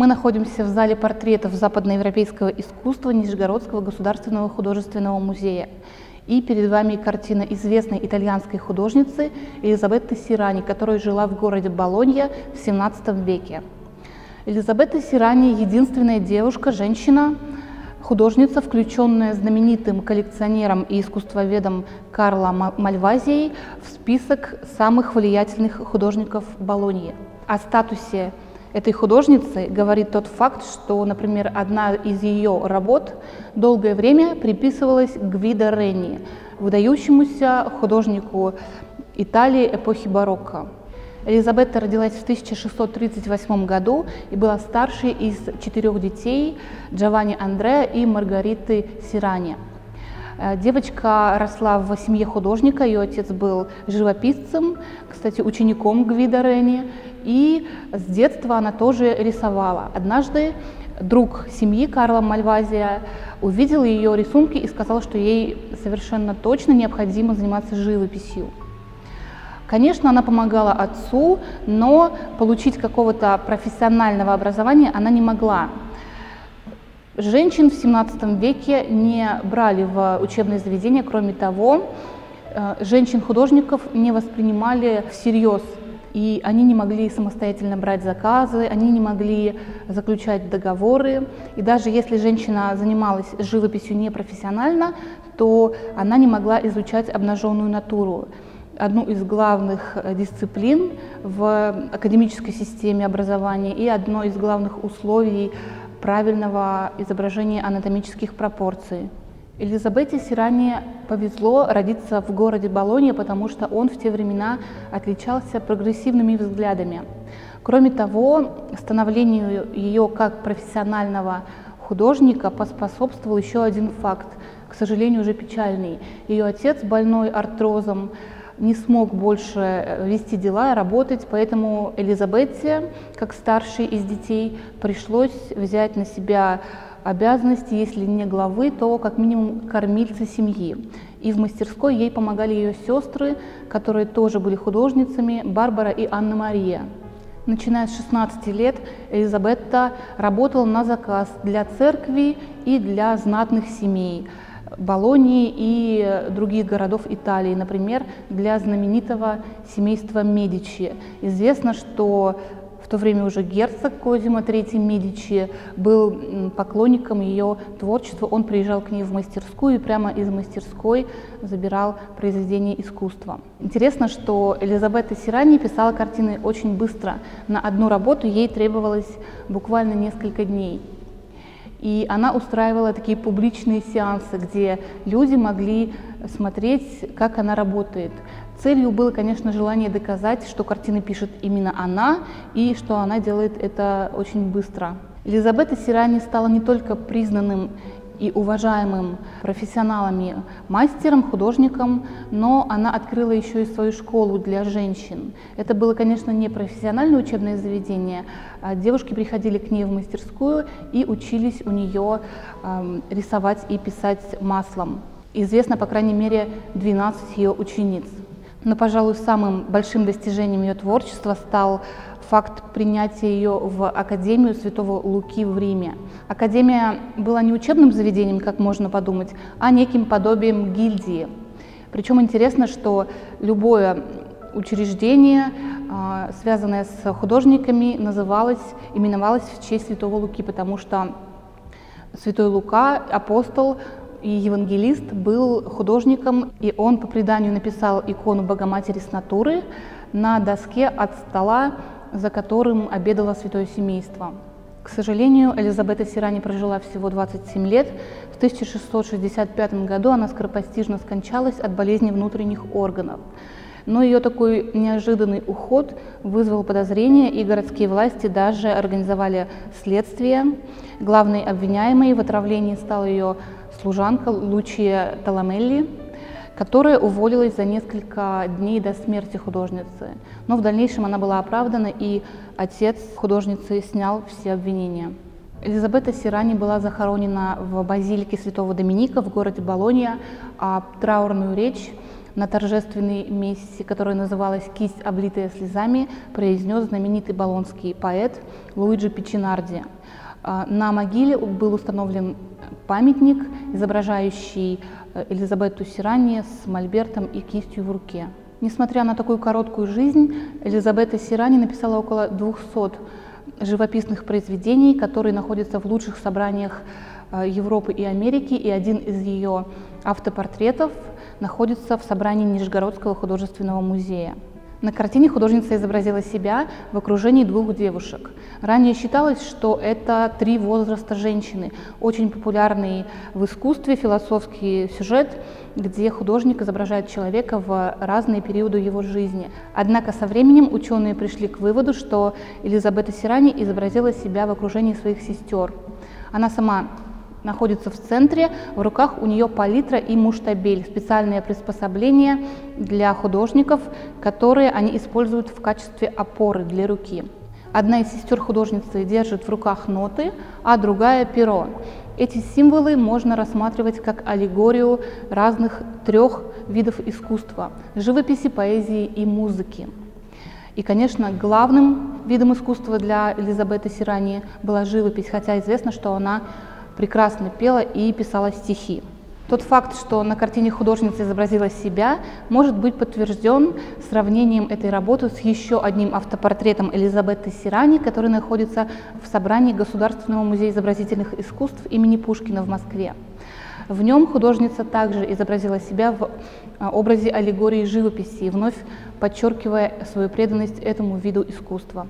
Мы находимся в зале портретов западноевропейского искусства Нижегородского государственного художественного музея. И перед вами картина известной итальянской художницы Элизабетты Сирани, которая жила в городе Болонья в XVII веке. Элизабетта Сирани – единственная девушка, женщина, художница, включенная знаменитым коллекционером и искусствоведом Карло Мальвазией в список самых влиятельных художников Болоньи. О статусе этой художницы говорит тот факт, что, например, одна из ее работ долгое время приписывалась Гвидо Ренни, выдающемуся художнику Италии эпохи барокко. Элизабетта родилась в 1638 году и была старшей из четырех детей Джованни Андреа и Маргариты Сирани. Э, девочка росла в семье художника, ее отец был живописцем, кстати, учеником Гвида Ренни, и с детства она тоже рисовала. Однажды друг семьи Карла Мальвазия увидел ее рисунки и сказал, что ей совершенно точно необходимо заниматься живописью. Конечно, она помогала отцу, но получить какого-то профессионального образования она не могла. Женщин в 17 веке не брали в учебные заведения, кроме того, э, женщин-художников не воспринимали всерьез и они не могли самостоятельно брать заказы, они не могли заключать договоры. И даже если женщина занималась живописью непрофессионально, то она не могла изучать обнаженную натуру. Одну из главных э, дисциплин в академической системе образования и одно из главных условий правильного изображения анатомических пропорций. Элизабете Сиране повезло родиться в городе Болонья, потому что он в те времена отличался прогрессивными взглядами. Кроме того, становлению ее как профессионального художника поспособствовал еще один факт, к сожалению, уже печальный. Ее отец, больной артрозом, не смог больше э, вести дела, работать, поэтому Элизабете, как старшей из детей, пришлось взять на себя обязанности, если не главы, то как минимум кормильцы семьи. И в мастерской ей помогали ее сестры, которые тоже были художницами, Барбара и Анна-Мария. Начиная с 16 лет Элизабетта работала на заказ для церкви и для знатных семей Болонии и других городов Италии, например, для знаменитого семейства Медичи. Известно, что то время уже герцог Козимо III Медичи был поклонником ее творчества. Он приезжал к ней в мастерскую и прямо из мастерской забирал произведения искусства. Интересно, что Элизабета Сирани писала картины очень быстро. На одну работу ей требовалось буквально несколько дней. И она устраивала такие публичные сеансы, где люди могли смотреть, как она работает. Целью было, конечно, желание доказать, что картины пишет именно она и что она делает это очень быстро. Елизабета Сирани стала не только признанным и уважаемым профессионалами, мастером, художником, но она открыла еще и свою школу для женщин. Это было, конечно, не профессиональное учебное заведение. А девушки приходили к ней в мастерскую и учились у нее рисовать и писать маслом. Известно, по крайней мере, 12 ее учениц. Но, пожалуй, самым большим достижением ее творчества стал факт принятия ее в Академию Святого Луки в Риме. Академия была не учебным заведением, как можно подумать, а неким подобием гильдии. Причем интересно, что любое учреждение, а, связанное с художниками, называлось, именовалось в честь Святого Луки, потому что Святой Лука, апостол, и евангелист был художником, и он по преданию написал икону Богоматери с натуры на доске от стола, за которым обедало святое семейство. К сожалению, Элизабета Сирани прожила всего 27 лет. В 1665 году она скоропостижно скончалась от болезни внутренних органов. Но ее такой неожиданный уход вызвал подозрения, и городские власти даже организовали следствие. Главной обвиняемой в отравлении стал ее служанка Лучия Таламелли, которая уволилась за несколько дней до смерти художницы. Но в дальнейшем она была оправдана, и отец художницы снял все обвинения. Элизабета Сирани была захоронена в базилике святого Доминика в городе Болонья, а траурную речь на торжественной мессе, которая называлась «Кисть, облитая слезами», произнес знаменитый болонский поэт Луиджи Пичинарди. А, на могиле был установлен памятник, изображающий э, Элизабету Сирани с мольбертом и кистью в руке. Несмотря на такую короткую жизнь, Элизабета Сирани написала около 200 живописных произведений, которые находятся в лучших собраниях э, Европы и Америки, и один из ее автопортретов находится в собрании Нижегородского художественного музея. На картине художница изобразила себя в окружении двух девушек. Ранее считалось, что это три возраста женщины, очень популярный в искусстве философский сюжет, где художник изображает человека в разные периоды его жизни. Однако со временем ученые пришли к выводу, что Элизабета Сирани изобразила себя в окружении своих сестер. Она сама находится в центре, в руках у нее палитра и муштабель, специальное приспособление для художников, которые они используют в качестве опоры для руки. Одна из сестер художницы держит в руках ноты, а другая – перо. Эти символы можно рассматривать как аллегорию разных трех видов искусства – живописи, поэзии и музыки. И, конечно, главным видом искусства для Элизабеты Сирани была живопись, хотя известно, что она прекрасно пела и писала стихи. Тот факт, что на картине художница изобразила себя, может быть подтвержден сравнением этой работы с еще одним автопортретом Элизабеты Сирани, который находится в собрании Государственного музея изобразительных искусств имени Пушкина в Москве. В нем художница также изобразила себя в а, образе аллегории живописи, вновь подчеркивая свою преданность этому виду искусства.